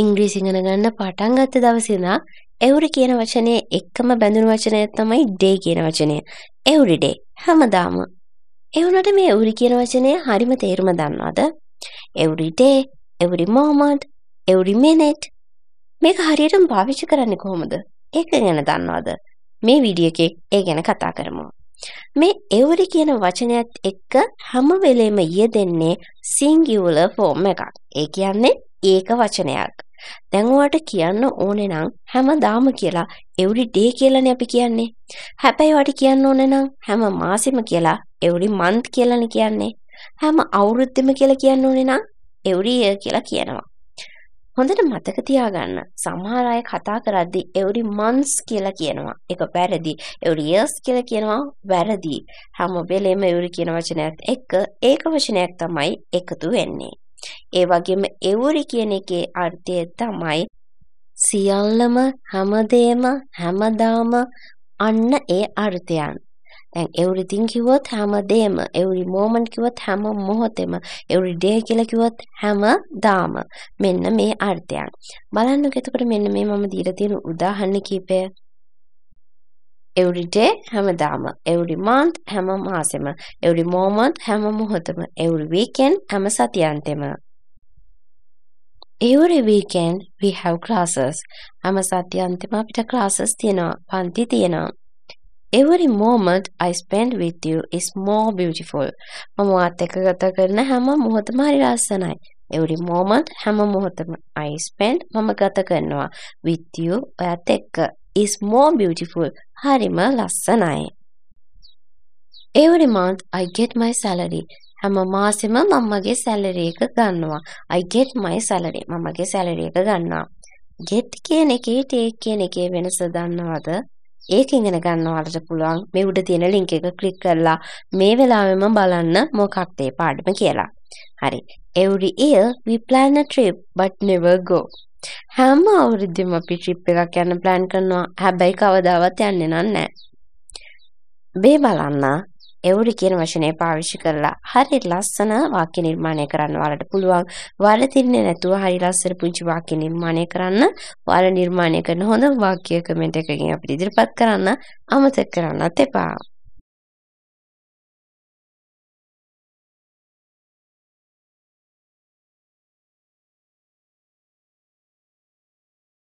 ඉංග්‍රීසි ඉගෙන ගන්න පටන් ගත්ත දවසේ ඉඳන් every කියන වචනේ එක්කම බැඳුණු වචනය තමයි day කියන වචනය. every day හැමදාම. ඒ වුණාට මේ every කියන වචනය හරිම තේරුම දන්නවද? every day, every moment, every minute මේක හරියටම පාවිච්චි කරන්නේ කොහොමද? ඒක ගැන දන්නවද? මේ වීඩියෝ එකේ ඒ ගැන කතා කරමු. මේ every කියන වචනයත් එක්ක හැම වෙලෙම යෙදෙන්නේ singular form එකක්. ඒ කියන්නේ ඒක වචනයක්. දැන් ඔයාට කියන්න ඕනේ නම් හැමදාම කියලා every day කියලානේ අපි කියන්නේ. හැබැයි ඔයාට කියන්න ඕනේ නම් හැම මාසෙම කියලා every month කියලානේ කියන්නේ. හැම අවුරුද්දෙම කියලා කියන්න ඕනේ නම් every year කියලා කියනවා. හොඳට මතක තියාගන්න සමහර අය කතා කරද්දි every months කියලා කියනවා. ඒක වැරදි. every years කියලා කියනවා වැරදි. හැම වෙලෙම every කියන වචනයත් එක්ක ඒක වචනයක් තමයි එකතු වෙන්නේ. ඒ වගේම every කියන එකේ අර්ථය තමයි සියල්ලම හැමදේම හැමදාම අන්න ඒ අර්ථයන්. දැන් everything කිව්වොත් හැමදේම every moment කිව්වොත් හැම මොහොතෙම every day කියලා කිව්වොත් හැමදාම මෙන්න මේ අර්ථයන්. බලන්නකෝ එතකොට මෙන්න මේ මම දීලා තියෙන උදාහරණ කීපය. Every day හැමදාම. every month හැම මාසෙම. every moment හැම මොහොතම. every weekend හැම සතියන්තෙම every weekend we have classes. හැම සතියන්තෙම අපිට classes තියෙනවා. පන්ති තියෙනවා. Every moment I spend with you is more beautiful. මම ඔයත් එක්ක ගත කරන හැම මොහොතම හරි ලස්සනයි. Every moment හැම මොහොතම I spend මම ගත කරනවා. With you ඔයත් එක්ක. Is more beautiful. හරිම ලස්සනයි. Every month I get my salary. හැම මාසෙම මම මගේ සැලරි එක ගන්නවා. I get my salary. මම මගේ සැලරි එක ගන්නවා. get කියන එකේ take කියන එකේ වෙනස දන්නවද? ඒක ඉගෙන ගන්න ඔයාලට පුළුවන් මේ උඩ තියෙන ලින්ක් එක ක්ලික් කරලා මේ වෙලාවෙම බලන්න මොකක්ද ඒ පාඩම කියලා. හරි. Every year we plan a trip but never go. හැම අවුරුද්දෙම අපි ට්‍රිප් එකක් යන්න ප්ලෑන් කරනවා. හැබැයි කවදාවත් යන්නේ නැහැ. මේ බලන්න එවුරි කියන වචනේ පාවිච්චි කරලා හරි ලස්සන වාක්‍ය නිර්මාණය කරන්න ඔයාලට පුළුවන්. වරදින්නේ නැතුව හරි ලස්සන පුංචි වාක්‍ය නිර්මාණය කරන්න ඔයාලා නිර්මාණය කරන හොඳ වාක්‍ය කමෙන්ට් එකකින් අපිට ඉදිරිපත් කරන්න අමතක කරන්නත් එපා.